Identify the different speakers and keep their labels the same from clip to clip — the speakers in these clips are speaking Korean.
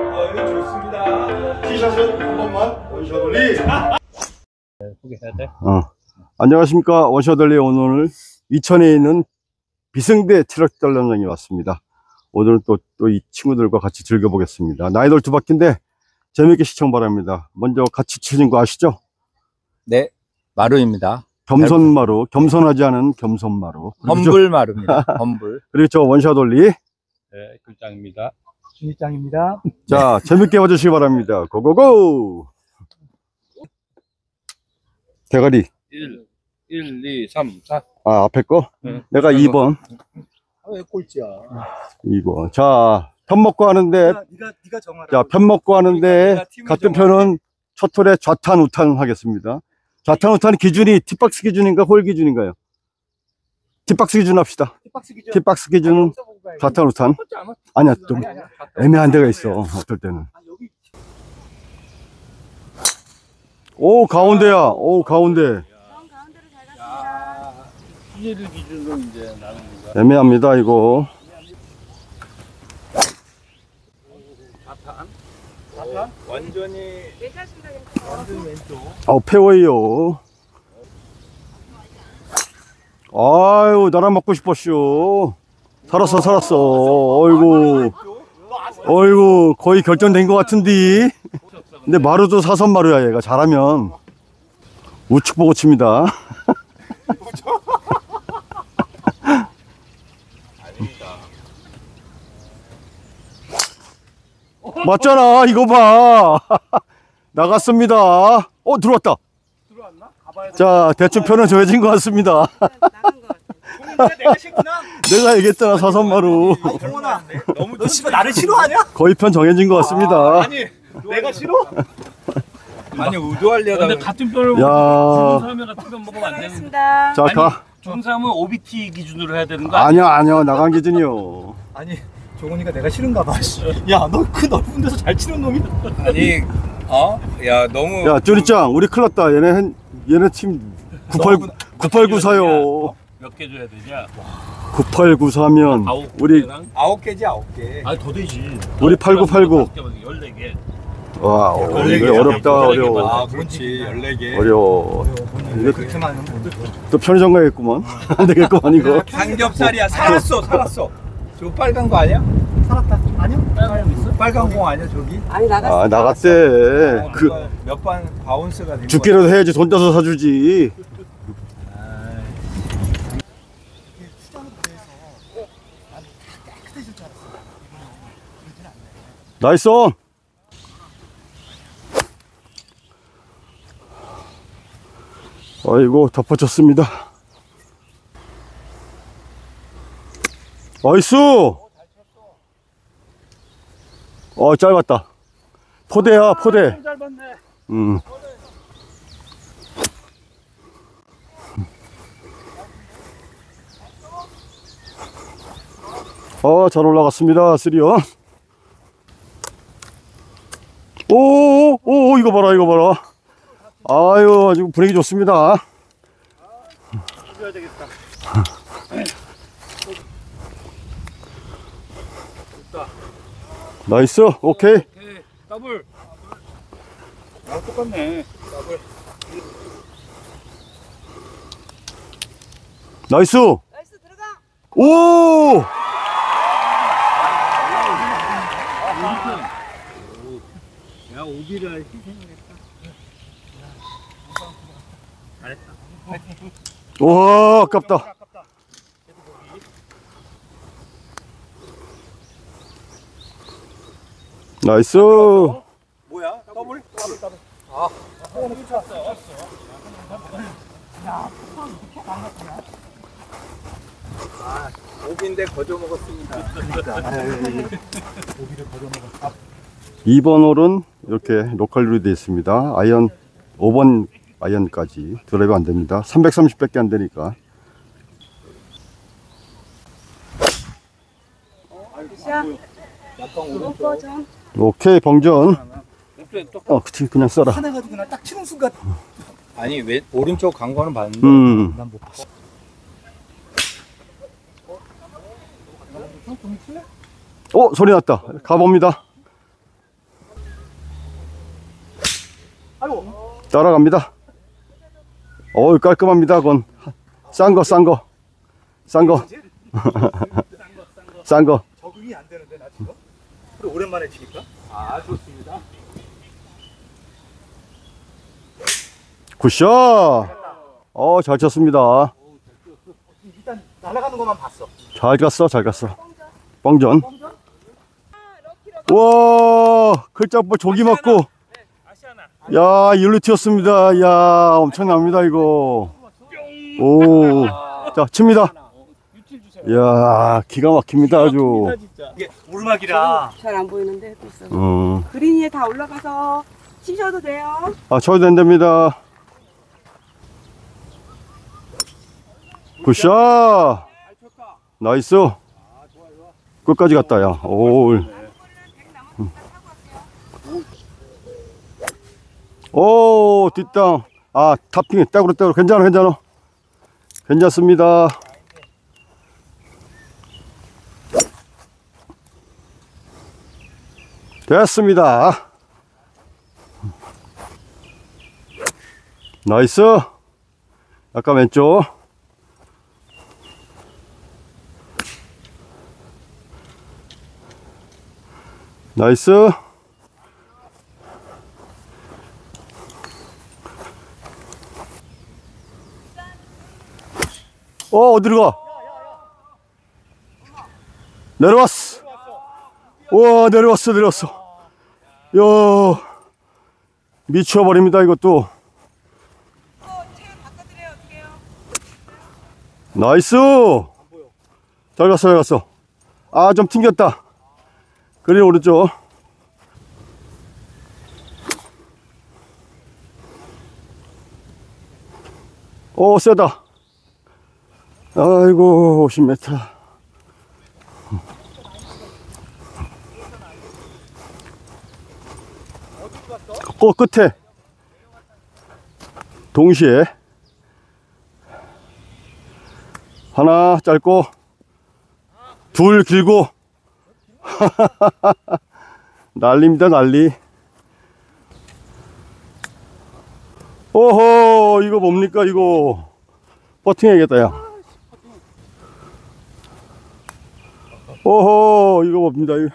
Speaker 1: 아, 이거 좋습니다. 티샷은 한 번만 원샷 올리.
Speaker 2: 소개해야 돼?
Speaker 3: 어. 안녕하십니까. 원샷 올리 오늘 이천에 있는 비승대 체력 단련장에 왔습니다. 오늘은 또, 또 이 친구들과 같이 즐겨보겠습니다. 나인홀 두 바퀴인데 재밌게 시청 바랍니다. 먼저 같이 치는 거 아시죠?
Speaker 2: 네, 마루입니다.
Speaker 3: 겸손마루, 겸손하지 않은 겸손마루. 저-
Speaker 2: humble 마루입니다. humble.
Speaker 3: 그리고 저 원샷 올리.
Speaker 2: 네, 글장입니다.
Speaker 4: 준일장입니다.
Speaker 3: 자, 재밌게 봐주시기 바랍니다. 고고고! 대가리.
Speaker 2: 1, 1, 2, 3, 4.
Speaker 3: 아, 앞에 거?
Speaker 2: 네.
Speaker 3: 내가 2번.
Speaker 4: 아, 왜 꼴찌야?
Speaker 3: 2번. 자, 편 먹고 하는데,
Speaker 4: 네가 네가 네가 정하라.
Speaker 3: 자, 편 먹고 하는데,
Speaker 2: 팀을
Speaker 3: 같은. 편은 첫 홀에 좌탄, 우탄 하겠습니다. 좌탄, 우탄 기준이 팁박스 기준인가, 홀 기준인가요? 팁박스 기준 합시다.
Speaker 4: tip박스 기준.
Speaker 3: 팁박스 기준은 좌탄, 우탄. 아니야, 좀 애매한 데가 있어, 어떨 때는.
Speaker 4: 아,
Speaker 3: 오, 가운데야. 오, 가운데. 애매합니다, 이거.
Speaker 2: 완전히.
Speaker 4: 완전 왼쪽.
Speaker 3: 아우, 페어웨이요. 아유, 나랑 먹고 싶었쇼. 살았어, 살았어. 어이구. 어이구, 거의 결정된 것 같은데. 근데 마루도 사선 마루야, 얘가. 잘하면. 우측 보고 칩니다. 맞잖아, 이거 봐. 나갔습니다. 어, 들어왔다. 자, 대충 편은 정해진 것 같습니다.
Speaker 4: 내가 싫구나.
Speaker 3: 내가 얘기했잖아, 사선마루.
Speaker 4: 너무 너 씨발 나를 싫어하냐?
Speaker 3: 거의 편 정해진 것 같습니다.
Speaker 4: 아니, 내가 싫어?
Speaker 2: 아니 의도하려다. 근데 같은 뼈를
Speaker 3: 야,
Speaker 2: 사람이 같은 뼈 먹으면 안 되는.
Speaker 3: 자, 가.
Speaker 2: 좋은 사람은 OBT 기준으로 해야 되는 거 아니야?
Speaker 3: 아니야, 아니야, 나간 기준이요.
Speaker 4: 아니, 종훈이가 내가 싫은가 봐. 씨. 야, 너 그 넓은 데서 잘 치는 놈이.
Speaker 2: 아니, 어? 야 너무.
Speaker 3: 야, 쪼리짱, 우리 큰일 났다. 얘네, 한- 얘네 팀 98, 9894요.
Speaker 2: 몇 개 줘야 되냐?
Speaker 3: 9894면,
Speaker 2: 아홉
Speaker 3: 우리,
Speaker 2: 개랑?
Speaker 4: 아홉 개지 아홉 개.
Speaker 2: 아니 더 되지.
Speaker 3: 우리 8989.
Speaker 2: 14개.
Speaker 3: 와, 어,
Speaker 2: 열네
Speaker 3: 이거
Speaker 2: 개야.
Speaker 3: 어렵다,
Speaker 2: 열네 개만.
Speaker 3: 어려워.
Speaker 4: 아, 그렇지. 14개.
Speaker 3: 어려워.
Speaker 4: 왜 그렇게 많으면.
Speaker 3: 또 편의점 가겠구만. 안 되겠구만, 이거.
Speaker 2: 삼겹살이야. 살았어, 살았어. 저 빨간 거 아니야?
Speaker 4: 살았다. 아니야?
Speaker 2: 빨간 거 있어?
Speaker 4: 빨간 공 아니야, 저기?
Speaker 5: 아니 나갔어.
Speaker 3: 아, 나갔대. 그,
Speaker 4: 몇 번 bounce가 된
Speaker 3: 줍기라도 해야지 돈 떼서 사주지. nice on. 아이고 덮어졌습니다. 나이스. 어 짧았다. 포대야 포대. 음. 어, 잘 올라갔습니다. 쓰리온. 오, 오, 오, 이거 봐라, 이거 봐라. 아유, 아주 분위기 좋습니다. nice, 오케이.
Speaker 2: 오케이. 더블. 아, 똑같네. 더블.
Speaker 5: nice. nice 들어가.
Speaker 3: 오!
Speaker 2: 야, 오비를 희생을 했다.
Speaker 3: 와, 아깝다. 나이스.
Speaker 4: 뭐야? 더블? 더블, 더블. 아, 오비인데 거저 먹었습니다. 오비를 거저 먹었어.
Speaker 3: 2번 홀은 이렇게 local로 되어 있습니다. 아이언 5번 아이언까지 드라이브 안 됩니다. 330밖에 안 되니까.
Speaker 5: 자, 오버 정.
Speaker 3: 오케이
Speaker 2: 또.
Speaker 3: 어, 그치 그냥 써라.
Speaker 4: 화내가지고 그냥 딱 치는 순간
Speaker 2: 아니, 왜, 오른쪽 간 거는 봤는데.
Speaker 3: 음.
Speaker 4: 난못 봤어.
Speaker 3: 어 소리 났다 가봅니다 따라갑니다. 어우 깔끔합니다 그건. 싼 거 싼 거. 싼 거. 싼 거.
Speaker 4: 적응이 안 되는데 나 지금. 그래 오랜만에 치니까.
Speaker 2: 아 좋습니다.
Speaker 3: 굿샷! 어 잘 쳤습니다.
Speaker 4: 일단 날아가는 것만 봤어.
Speaker 3: 잘 갔어 잘 갔어. 뻥전. 우와! 글자볼 조기 맞고 야 일로 튀었습니다. 야 엄청납니다 이거. 오 자 칩니다. 야 기가 막힙니다 아주.
Speaker 4: 이게 오르막이라.
Speaker 5: 잘 안 보이는데.
Speaker 3: 음,
Speaker 5: 그린 위에 다 올라가서 치셔도 돼요.
Speaker 3: 아 쳐도 된답니다. 굿샷! 나이스. 끝까지 갔다 야 오 오 뒷땅. 아 탑핑 딱으로 딱으로 괜찮아 괜찮아. 괜찮습니다. 됐습니다. 나이스. 약간 왼쪽. 나이스 어 어디로 가? 내려왔어. 우와 내려왔어 내려왔어. 야 미쳐버립니다 이것도? 나이스! 잘 갔어 잘 갔어. 아 좀 튕겼다. 그린 오른쪽. 오 세다 아이고 50m 그 끝에. 동시에. 하나 짧고. 둘 길고. 난리입니다 난리. 오호 이거 뭡니까 이거. 버팅해야겠다 야 오호 이거 뭡니다. 이거.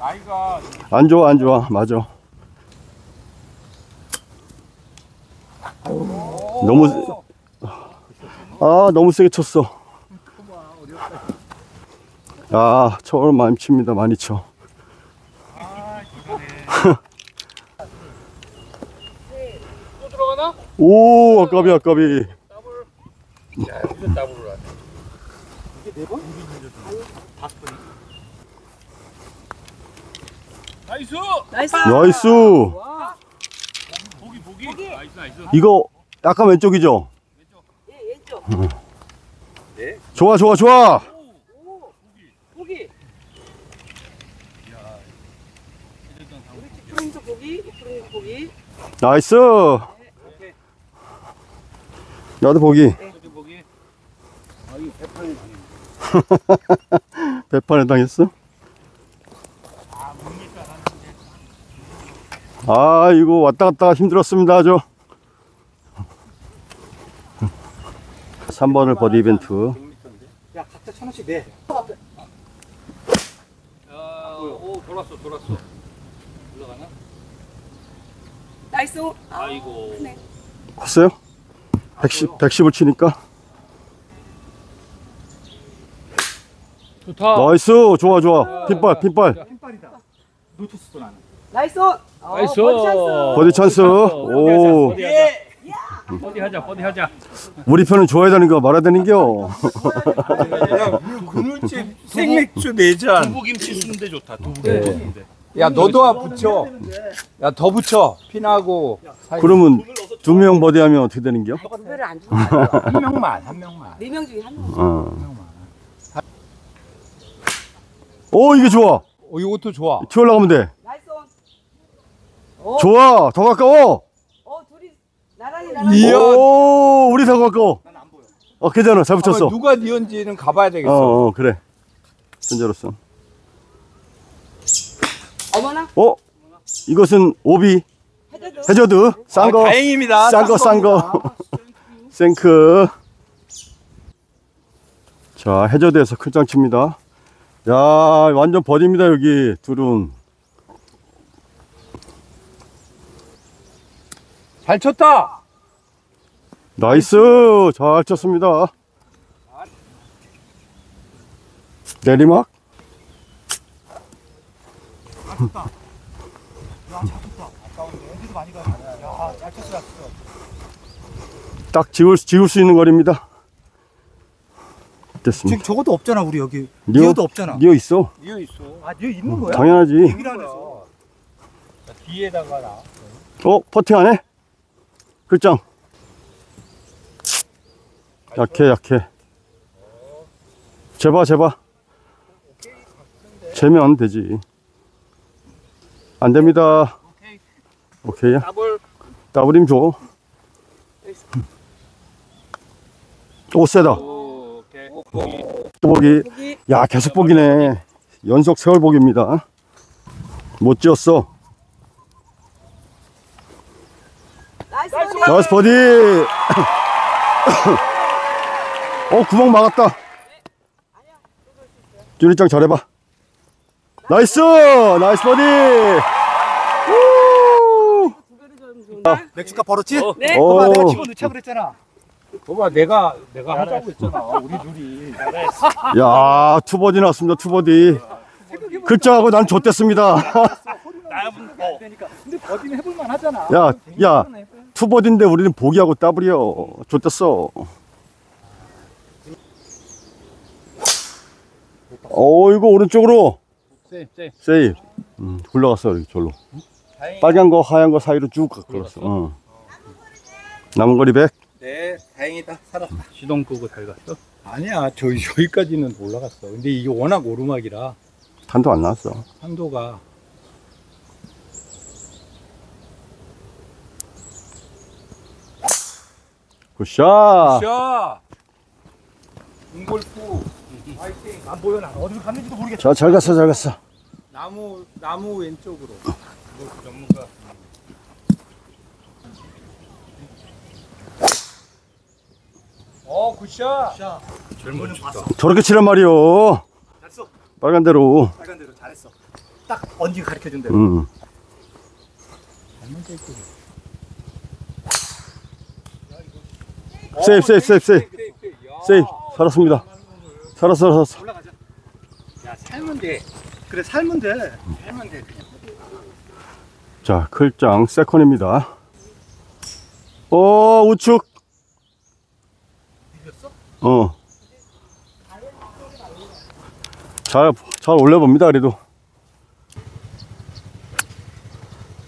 Speaker 2: 나이가
Speaker 3: 안 좋아 안 좋아. 맞아. 너무 아 너무 세게 쳤어. 아 처음 많이 칩니다 많이 쳐.
Speaker 2: 또 들어가나?
Speaker 3: 오 아까비 아까비
Speaker 2: 야 이거 더 블을 하네. 나이스.
Speaker 5: 나이스.
Speaker 3: 나이스
Speaker 2: 보기 보기. 나이스 나이스.
Speaker 3: 이거 약간 왼쪽이죠
Speaker 5: 예, 왼쪽.
Speaker 3: 좋아 좋아 좋아
Speaker 5: 보기. 푸른색 보기, 푸른색 보기.
Speaker 3: 나이스 나도 보기
Speaker 2: 보기. 아 이거 배판이
Speaker 3: 배판에 당했어 아 이거 왔다 갔다 힘들었습니다 아주 3번을 버디 이벤트
Speaker 4: 야 각자 천 원씩 내.
Speaker 2: 오 돌았어 돌았어. 올라가나?
Speaker 5: nice.
Speaker 2: 아이고.
Speaker 5: 네.
Speaker 3: 컸어요? 110, 110을 치니까
Speaker 2: 좋다.
Speaker 3: nice 좋아 좋아 핀발 핀발
Speaker 4: 핀발이다. 놓쳤어 나는.
Speaker 5: nice. 어,
Speaker 2: nice.
Speaker 5: 버디 찬스.
Speaker 3: 버디 찬스 오
Speaker 2: 버디 하자. 버디 하자. 버디 하자.
Speaker 3: 우리 편은 줘야 되는 거 말아야 되는겨
Speaker 2: 그늘집 생맥주 네 잔. 두부김치 순대 좋다. 두부김치 순대. 야 너도 붙여. 야 더 붙여. 핀하고
Speaker 3: 그러면 두 명 버디하면 어떻게 되는겨?
Speaker 5: 구별을 안 주고.
Speaker 2: 한 명만 한 명만.
Speaker 5: 네명 중에 한 명.
Speaker 3: 어. 오 이게 좋아
Speaker 2: 어 이것도 좋아.
Speaker 3: 튀어 올라가면 돼
Speaker 5: nice. 어,
Speaker 3: 좋아 더 가까워
Speaker 5: 어 둘이 나란히 나란히.
Speaker 2: 이야.
Speaker 3: 오 우리 더 가까워 어 괜찮아 잘 붙였어
Speaker 2: 누가 니어인지는 가봐야 되겠어.
Speaker 3: 어, 어 그래 현재로선.
Speaker 5: 어머나.
Speaker 3: 어? 이것은 오비. 해저드 싼
Speaker 2: 아,
Speaker 3: 거.
Speaker 2: 다행입니다.
Speaker 3: 싼 거, 싼 거. 생크. 자, 해저드에서 큰 장치입니다. 야, 완전 버디입니다, 여기. 둘은.
Speaker 2: 잘 쳤다.
Speaker 3: nice! 잘 쳤습니다. 내리막?
Speaker 4: 어디도 많이 가. 야, 잘 쳤어, 잘 쳤어.
Speaker 3: 딱 지울, 지울 수 있는 거리입니다. 됐습니다.
Speaker 4: 지금 저것도 없잖아, 우리 여기.
Speaker 3: 니어?
Speaker 4: 니어도 없잖아.
Speaker 3: 니어 있어.
Speaker 2: 이어 있어.
Speaker 4: 아, 니어 있는 거야?
Speaker 3: 당연하지.
Speaker 4: 안 했어.
Speaker 2: 뒤에다가 나.
Speaker 3: 어, 퍼팅 안 해? 클장. 약해, 약해. 재봐, 재봐. 재면 되지. 안 됩니다. 오케이 야.
Speaker 2: 더블.
Speaker 3: 더블임 줘. 오, 세다. 보기. 야, 계속 보기네. 연속 세 홀 보기입니다. 못 지었어. nice. 버디. 어, 구멍 막았다. 준이짱 잘해봐. nice! nice 버디! 우!
Speaker 4: 맥주값 벌었지?
Speaker 5: 네.
Speaker 3: 오.
Speaker 4: 봐봐, 내가 집어 넣자 그랬잖아.
Speaker 2: 봐봐, 내가 내가 하자고 했잖아. 우리 둘이.
Speaker 3: 야, two 버디 나왔습니다, two 버디. 클장하고 난 좆됐습니다.
Speaker 4: 안 되니까. 근데 버디는 해볼만 하잖아.
Speaker 3: 야, 야, two 버디인데 우리는 보기하고 더블이요. 좆됐어. 어이구, 오른쪽으로.
Speaker 2: 세, 세.
Speaker 3: 세이브. 음, 굴러갔어, 여기 절로. 빨간 거, 하얀 거 사이로 쭉 걸었어. 어. 남은 거리 100.
Speaker 2: 네, 다행이다. 살았다. 시동 끄고 잘 갔어? 아니야, 저 여기까지는 올라갔어. 근데 이게 워낙 오르막이라
Speaker 3: 탄도 안 나왔어.
Speaker 2: 산도가
Speaker 3: 굿샷.
Speaker 2: 샤. 공골프. 화이팅.
Speaker 4: 안 보여, 나. 어디로 갔는지도 모르겠어.
Speaker 3: 자, 잘 갔어, 잘 갔어.
Speaker 2: 나무 나무 왼쪽으로. 골프 전문가. 어, good shot. 젊은 봤어.
Speaker 3: 저렇게 치란 말이요.
Speaker 4: 잘했어.
Speaker 3: 빨간 대로.
Speaker 4: 빨간 대로 잘했어. 딱 언지 가르쳐 준 대로.
Speaker 3: 음. 세이프, 세이프, 세이프, 세이프. 세이프. 살았습니다. 살았어, 살았어.
Speaker 4: 올라가자.
Speaker 2: 야, 살면 돼.
Speaker 4: 그래, 살면 돼.
Speaker 2: 살면 돼.
Speaker 3: 자, 클장 second입니다. 어, 우측. 어. 잘, 잘 올려봅니다, 그래도.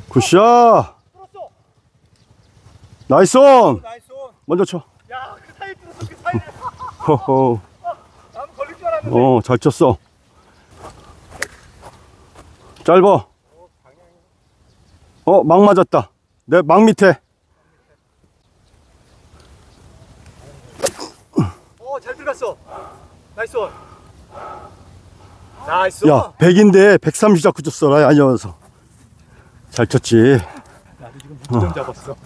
Speaker 3: 굿샷! 나이스 온! 먼저 쳐.
Speaker 4: 어,
Speaker 3: 잘 쳤어. 짧아. 어, 막 맞았다. 내 막 밑에.
Speaker 4: 어, 잘 들어 갔어. nice on. nice
Speaker 3: 야, 100인데 130 잡고 쳤어. 라이 아니어서. 잘 쳤지.
Speaker 4: 나도 지금 무점 잡았어.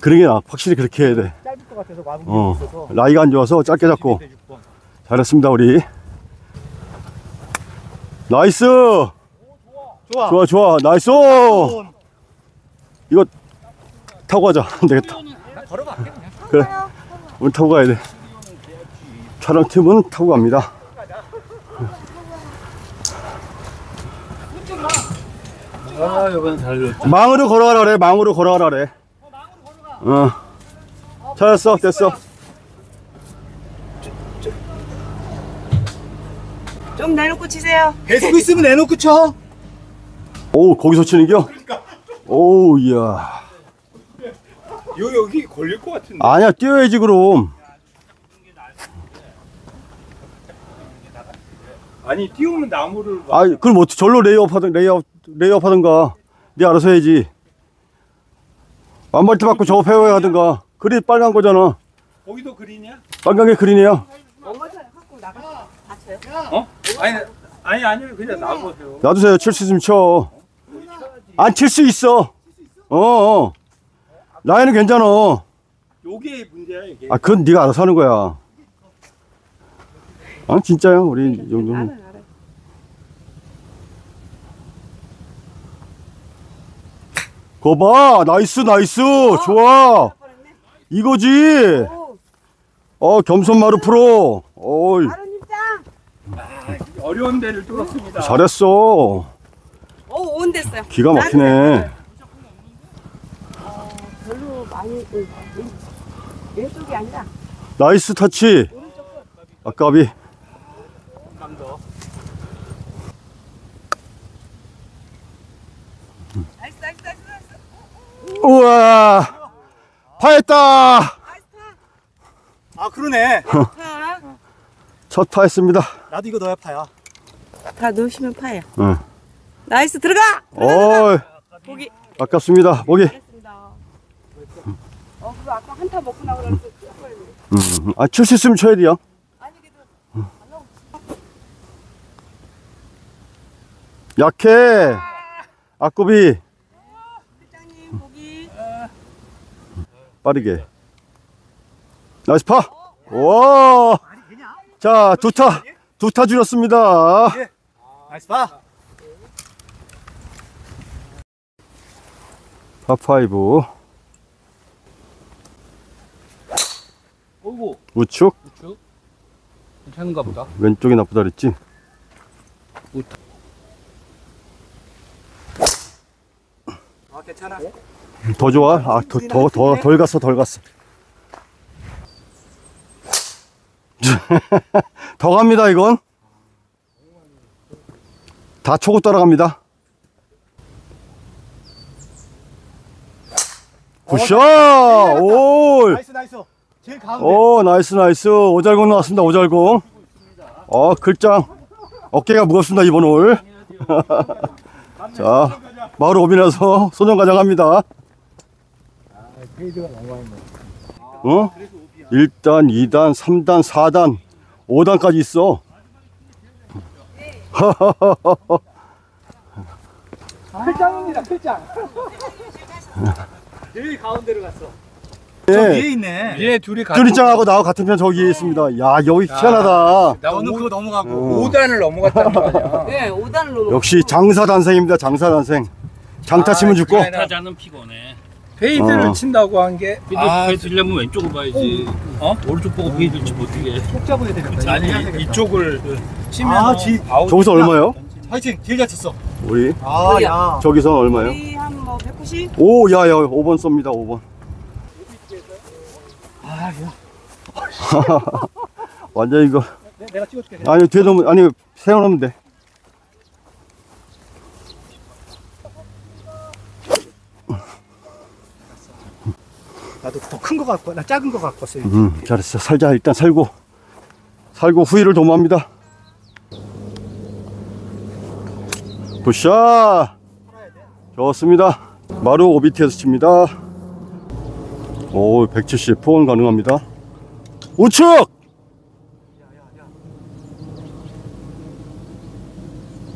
Speaker 3: 그러게 나 확실히 그렇게 해야 돼.
Speaker 4: 짧을 것 같아서 마음이
Speaker 3: 어.
Speaker 4: 있어서.
Speaker 3: 라이가 안 좋아서 짧게 잡고.
Speaker 4: 6번.
Speaker 3: 잘했습니다, 우리. nice!
Speaker 4: 좋아.
Speaker 3: 좋아, 좋아. nice!
Speaker 4: on.
Speaker 3: 이거 타고 가자. 안 되겠다.
Speaker 4: 그냥.
Speaker 3: 그래. 우리 타고 가야 돼. 촬영 팀은 타고 갑니다.
Speaker 2: 아, 이번 잘 들었다.
Speaker 3: 망으로 걸어가라 그래. 망으로 걸어가라 그래. 어. 잘했어. 됐어.
Speaker 5: 좀 내놓고 치세요.
Speaker 4: 계속 있으면 내놓고 쳐.
Speaker 3: 오, 거기서 치는 겨? 오, 이야.
Speaker 2: 여기 여기 걸릴 것 같은데.
Speaker 3: 아니야, 뛰어야지, 그럼.
Speaker 2: 아니 띄우면 나무를 막
Speaker 3: 아, 그럼 어떻게 절로 lay up 하든, lay up, lay up 하든가. 네 알아서 해야지. 원벌타 받고 저거 페어웨이 하든가. 그리 빨간 거잖아.
Speaker 2: 거기도 그리냐?
Speaker 3: 빨간 게 그린이야.
Speaker 5: 갖고 나가. 다쳐요.
Speaker 2: 어? 아니 아니 아니 그냥 나보세요.
Speaker 3: 놔두세요. 칠 수 있으면 쳐. 안 칠 수 있어. 어, 어. 라인은 괜찮아.
Speaker 2: 요게 문제야 이게.
Speaker 3: 아, 그건 네가 알아서 하는 거야. 아, 진짜야. 우리 이 정도는. 거 봐. nice, nice. 좋아. 이거지.
Speaker 5: 오,
Speaker 3: 어, 겸손마루 프로. 어이.
Speaker 2: 어려운 데를 뚫었습니다.
Speaker 3: 잘했어.
Speaker 5: 오, on 됐어요.
Speaker 3: 기가 막히네.
Speaker 5: 별로 많이, 응, 응. 왼쪽이 아니라.
Speaker 3: nice touch. 아까비.
Speaker 5: nice, nice, nice, nice.
Speaker 3: 우와. 파했다.
Speaker 4: 아 그러네.
Speaker 5: 파.
Speaker 3: 첫 파했습니다.
Speaker 4: 나도 이거 넣어야 파야.
Speaker 5: 다 넣으시면 파예요.
Speaker 3: 응.
Speaker 5: nice, 들어가!
Speaker 3: 어이,
Speaker 5: 보기.
Speaker 3: 아깝습니다. 보기.
Speaker 5: 어, 그거 아까 한타 먹고 나고 그랬을 때.
Speaker 3: 음, 아, 칠 수 있으면 쳐야 돼요.
Speaker 5: 아니.
Speaker 3: 약해. 아까비.
Speaker 5: 회장님, 보기.
Speaker 3: 빠르게. nice 파. 와. 자, 두 타. 두타 줄였습니다.
Speaker 4: nice 파.
Speaker 3: par five.
Speaker 2: 오고
Speaker 3: 우측.
Speaker 2: 괜찮은가 보다.
Speaker 3: 왼쪽이 나쁘다 그랬지.
Speaker 4: 아 괜찮아.
Speaker 3: 더 좋아. 아, 더, 더, 더, 덜 갔어, 덜 갔어. 더 갑니다, 이건. 다 초고 따라갑니다. 굿샷! 오!
Speaker 4: nice nice. 제일 가운데.
Speaker 3: 오, nice, nice. 오잘공 나왔습니다, 오잘공. 어, 글장. 어깨가 무겁습니다, 이번 홀. 자, 마을 오비나서 소년 가져갑니다. 어? 1단, 2단, 3단, 4단, 5단까지 있어.
Speaker 4: 필장입니다 필장. 제일 가운데로 갔어.
Speaker 3: 예.
Speaker 4: 위에 있네.
Speaker 2: 얘 둘이 같이
Speaker 3: 뚜리짱하고 나하고 같은 편 저기에 있습니다. 야, 여기 희한하다.
Speaker 2: 나
Speaker 4: 너는
Speaker 2: 오,
Speaker 4: 그거 넘어가고.
Speaker 3: 어.
Speaker 2: 5단을 넘어갔다는 거 아니야.
Speaker 5: 네, 5단을 넘어.
Speaker 3: 역시 장사 단생입니다, 장사 단생. 장타 치면 죽고.
Speaker 6: 타자는 피곤해.
Speaker 2: 페이드를
Speaker 3: 어.
Speaker 2: 친다고 한게
Speaker 6: 피드 아, 들려면 왼쪽을 봐야지. 어? 오른쪽 보고 페이드 치 못하게.
Speaker 4: 꼭 잡아야 되겠다.
Speaker 2: 아니 이쪽을 치면
Speaker 4: 아, 지-.
Speaker 3: 저기서 얼마요?
Speaker 4: 화이팅. 제일 잘 쳤어.
Speaker 3: 우리?
Speaker 4: 아?
Speaker 5: 야.
Speaker 3: 저기서 얼마요?
Speaker 5: 우리 한뭐 190?
Speaker 3: 오, 야, 야, 5번 쏩니다, 5번.
Speaker 4: 아 야.
Speaker 3: 완전 이거.
Speaker 4: 내- 내가 찍어줄게.
Speaker 3: 아니, 뒤에 놓으면, 아니, 세워놓으면 돼.
Speaker 4: 나도 더 큰 거 갖고 나 작은 거 왔어요.
Speaker 3: 음, 잘했어. 살자. 일단 살고. 살고 후위를 도모합니다. 굿샷! 좋습니다. 마루 오비트에서 칩니다. 오, 170 포원 가능합니다. 우측!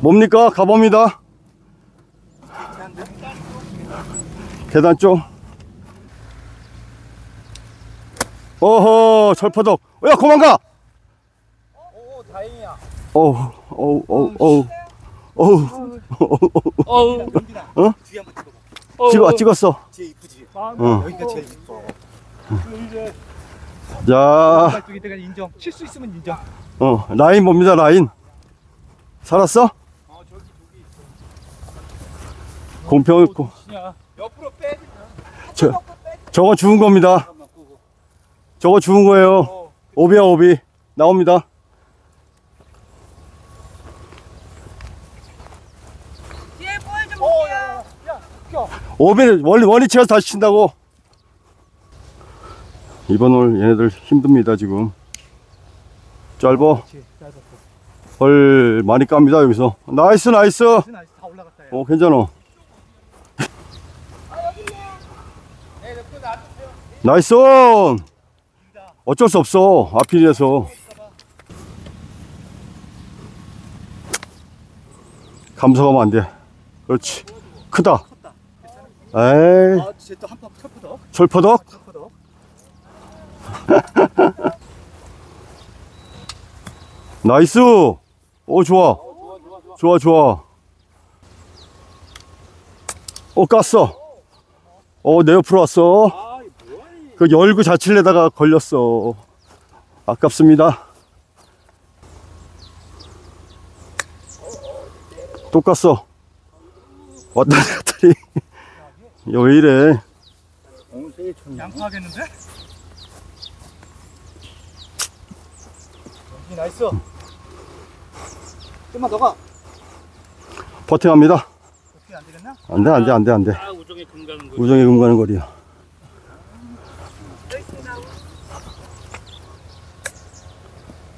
Speaker 3: 뭡니까? 가봅니다. 계단 쪽. 어허, 철퍼덕. 어, 야, 그만 가! 오, 다행이야. 어우, 어우, 어우, 어우. 어우,
Speaker 6: 어우,
Speaker 4: 뒤에 한번 찍어봐.
Speaker 3: 찍어, 찍었어.
Speaker 4: 뒤에 이쁘지.
Speaker 3: 어.
Speaker 4: 여기가 제일 이뻐. 내가 인정. 칠수 있으면 인정.
Speaker 3: 어, 라인 봅니다, 라인. 살았어? 공평, 고,
Speaker 2: 옆으로 빼.
Speaker 3: 저, 저거 죽은 겁니다. 저거 죽은 거예요. 오비야, 오비. 나옵니다. 오비는 원리, 원위치에서 다시 친다고. 이번 홀 얘네들 힘듭니다, 지금. 짧어. 헐, 많이 깝니다, 여기서.
Speaker 4: nice, nice.
Speaker 3: 어, 괜찮아. 나이스! 온! 어쩔 수 없어. 아필이라서. 감속하면 안 돼. 그렇지. 크다. 에이,
Speaker 4: 아.
Speaker 3: 철퍼덕. nice. 오, 좋아. 좋아, 좋아. 오, 깠어. 어, 내 옆으로 왔어. 그 열구 자칠에다가 걸렸어. 아깝습니다. 또 깠어. 왔다 갔더니. 이거 왜 이래.
Speaker 4: 양파하겠는데? 이 nice. 좀만 더 가.
Speaker 3: 퍼팅합니다.
Speaker 4: 어떻게 안 되겠나?
Speaker 3: 안 돼, 안 돼, 안 돼, 안 돼.
Speaker 6: 아 우정에 금 가는 거.
Speaker 3: 우정의 금 가는 거리야.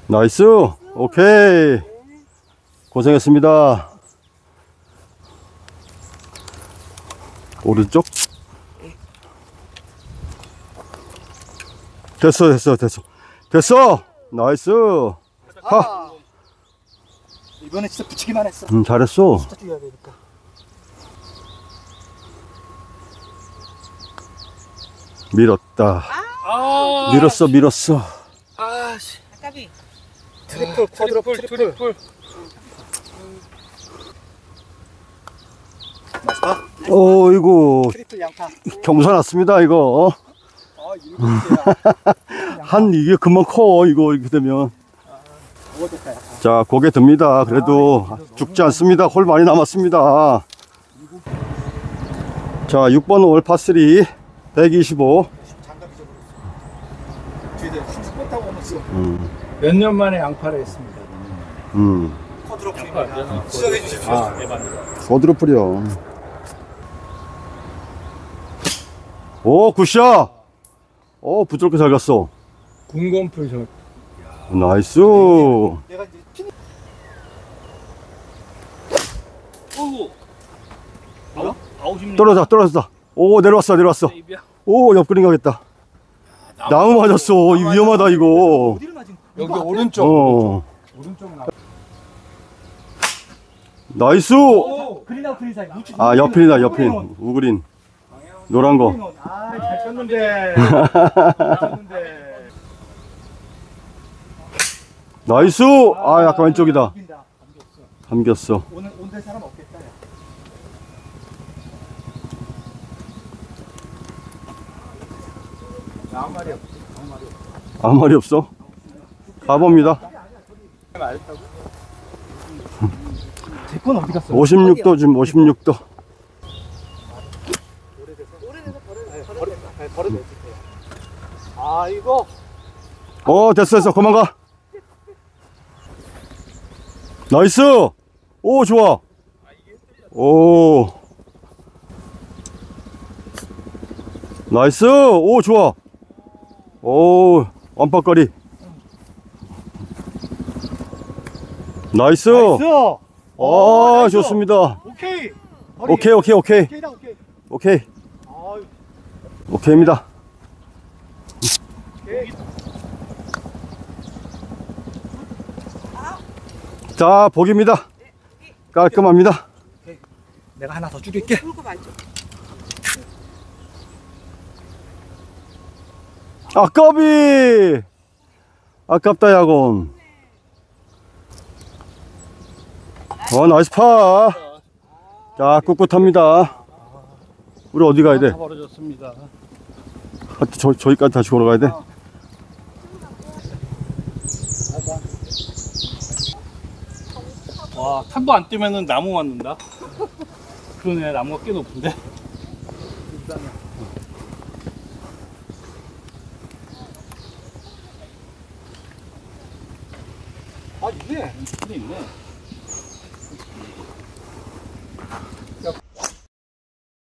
Speaker 3: nice. 오케이. 고생했습니다. 오른쪽. 됐어, 됐어, 됐어. 됐어. nice. 하.
Speaker 4: 이번에 진짜 붙이기만 했어.
Speaker 3: 음, 잘했어.
Speaker 4: 숫자 줄여야 되니까.
Speaker 3: 밀었다.
Speaker 6: 아.
Speaker 3: 밀었어, 밀었어.
Speaker 6: 아씨.
Speaker 5: 아까비.
Speaker 4: triple,
Speaker 6: quadruple, triple. triple.
Speaker 3: 어이구,
Speaker 4: triple 양파.
Speaker 3: 경사 났습니다, 이거.
Speaker 4: 아, 일곱 개야.
Speaker 3: 한 이게 그만 커 이거 이렇게 되면. 자 고개 듭니다 그래도 죽지 않습니다 홀 많이 남았습니다 자 6번 홀 파3 125
Speaker 4: 장갑 잊어버렸어. 뒤에 항상 뺐다고 오면서.
Speaker 2: 몇 년 만에 양파를 했습니다.
Speaker 3: 음
Speaker 4: 주십시오.
Speaker 2: 아,
Speaker 3: 오 굿샷 오 부드럽게 잘 갔어
Speaker 2: 군건풀 저
Speaker 3: 나이스
Speaker 4: 내가 이제 핀
Speaker 6: 어우. 아우 아우십.
Speaker 3: 떨어져 떨어졌다 오 내려왔어 내려왔어. 오 옆그림 가겠다 나무 맞았어 이 위험하다 이거
Speaker 2: 여기? 오른쪽
Speaker 3: 어
Speaker 2: 오른쪽 나.
Speaker 3: 나이스
Speaker 4: 오, 그린하고 그린 사이. 우측,
Speaker 3: 아 옆핀이다 옆핀
Speaker 4: 우측
Speaker 3: 우그린 노란 거
Speaker 4: 우측 아, 잘 쳤는데.
Speaker 3: nice 아 약간 왼쪽이다.
Speaker 4: 감겼어.
Speaker 3: 감겼어
Speaker 4: 오늘 on될 사람 없겠다. 야.
Speaker 2: 아무 말이 없.
Speaker 3: 아무 말이 없어
Speaker 4: 갔어?
Speaker 3: 56도 지금 56도
Speaker 4: 버릇 아 이거
Speaker 3: 어 됐어 됐어. 그만 가. 나이스! 오 좋아. 오. 나이스! 오 좋아. 오 완박거리
Speaker 4: nice. nice.
Speaker 3: 아
Speaker 4: nice.
Speaker 3: 좋습니다.
Speaker 4: 오케이.
Speaker 3: 오케이 오케이 오케이.
Speaker 4: 오케이다 오케이.
Speaker 3: 오케이.
Speaker 4: 아유,
Speaker 3: 오케이입니다.
Speaker 4: 오케이.
Speaker 3: 자 보기입니다. 깔끔합니다.
Speaker 4: 내가 하나 더 줄일게.
Speaker 3: 아까비! 아깝다 야곤 어 nice 파 자 꿋꿋합니다 우리 어디 가야 돼?
Speaker 6: 다 벌어졌습니다.
Speaker 3: 아, 저, 저기까지 다시 걸어가야 돼?
Speaker 6: 와 탄도 안 뜨면은 나무 맞는다. 그러네 나무가 꽤 높은데.